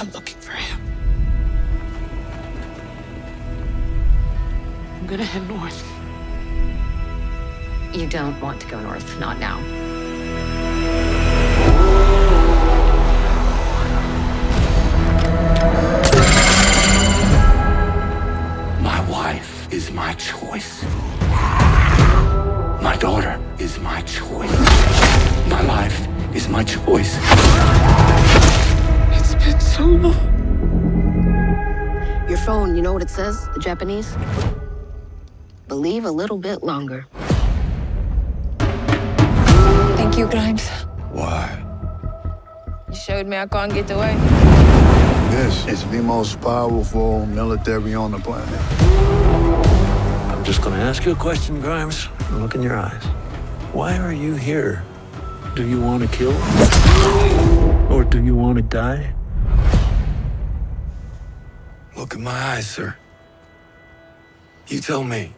I'm looking for him. I'm gonna head north. You don't want to go north, not now. My wife is my choice. My daughter is my choice. My life is my choice. Your phone, you know what it says? The Japanese? Believe a little bit longer. Thank you, Grimes. Why? You showed me I can't get away. This is the most powerful military on the planet. I'm just gonna ask you a question, Grimes. Look in your eyes. Why are you here? Do you want to kill? Or do you want to die? Look in my eyes, sir. You tell me.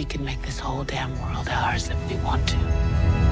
We can make this whole damn world ours if we want to.